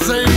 say